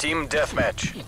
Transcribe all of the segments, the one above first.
Team deathmatch.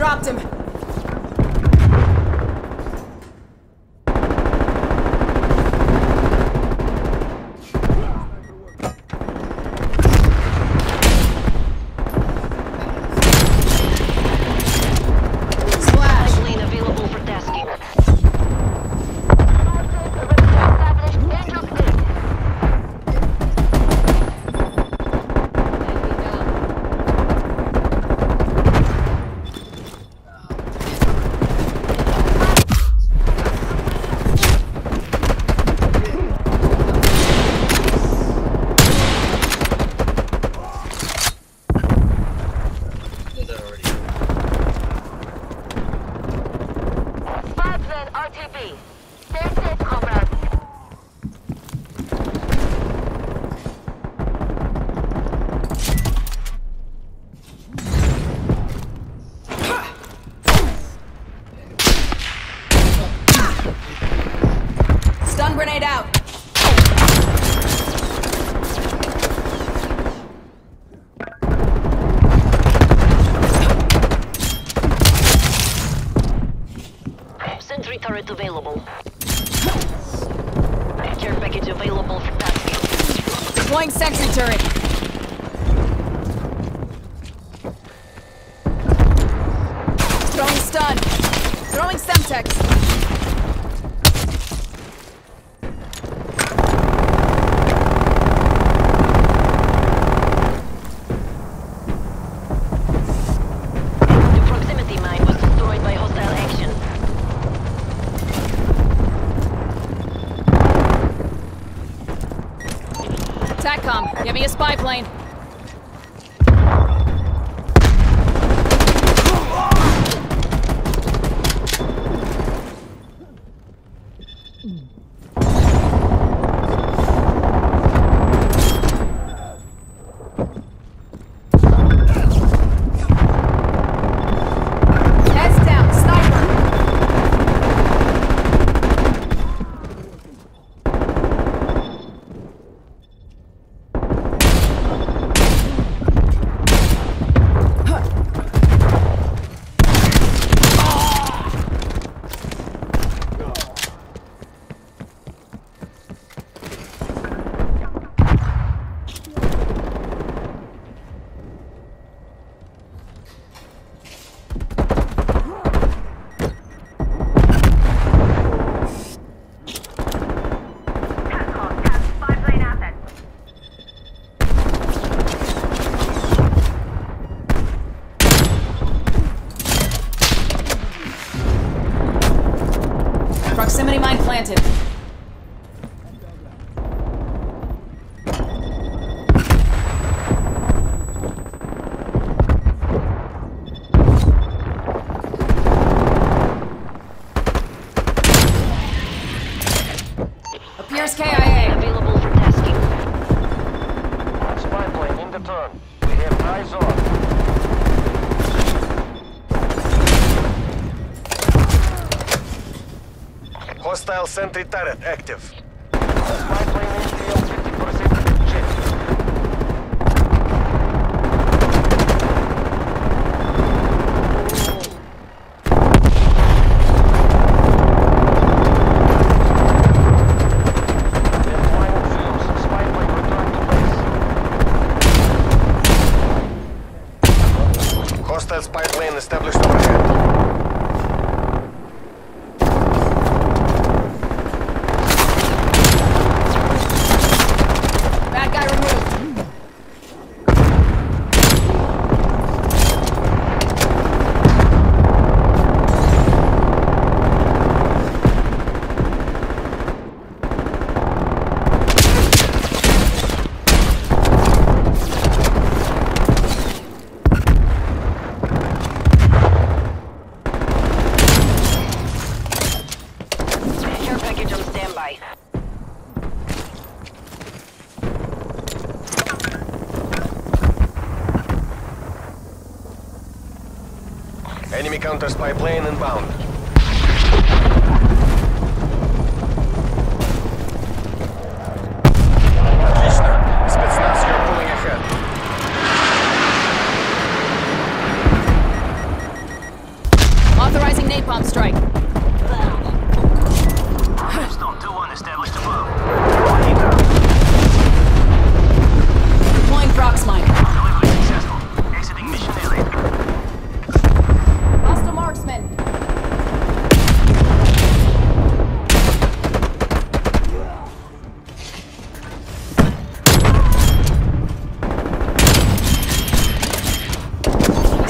Dropped him. Splash. Lane available for tasking. Five RTB. Stay safe, comrades. Stun grenade out. Sentry turret available. Care package available for tasking. Deploying sentry turret. Throwing stun. Throwing Semtex. TACCOM, give me a spy plane. Heads Hostile sentry turret active. Spy plane HDL 50% check. Deploying fumes. Spy plane return to base. Hostile spy plane established Enemy counter spy plane inbound. Authorizing napalm strike.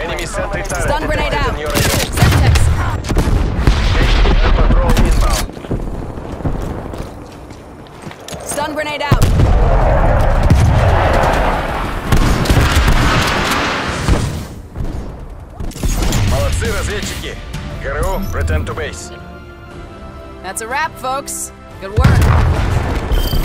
Enemy sentry terminated. turret Stun grenade deployed out. in your area. Semtex. Air patrol inbound. Stun grenade out. Молодцы, разведчики. ГРУ, return to base. That's a wrap, folks. Good work.